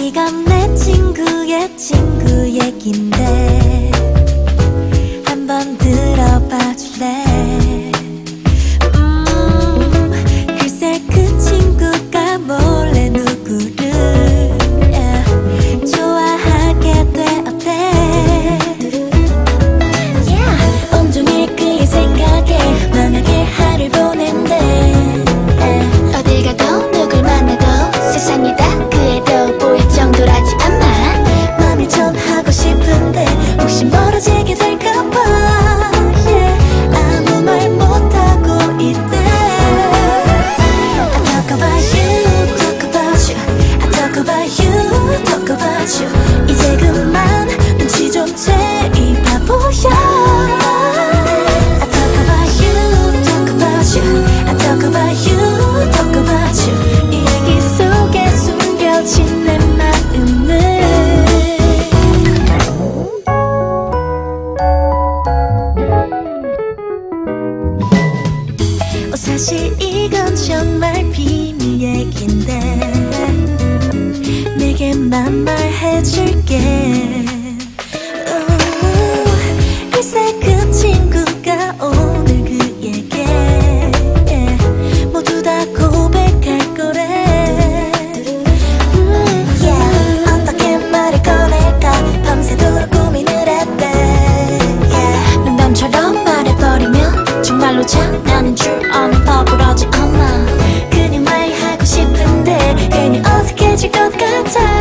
이건 내 친구의 친구 얘긴데 사실 이건 정말 비밀 얘긴데 내게만 말해줄게. 오, 글쎄 그 친구가 오늘 그에게 모두 다 고백할 거래. 음, 어떻게 말을 꺼낼까? 밤새도록 고민을 했대. Yeah. 눈밤처럼 말해버리면 정말로 장난인 줄 got time.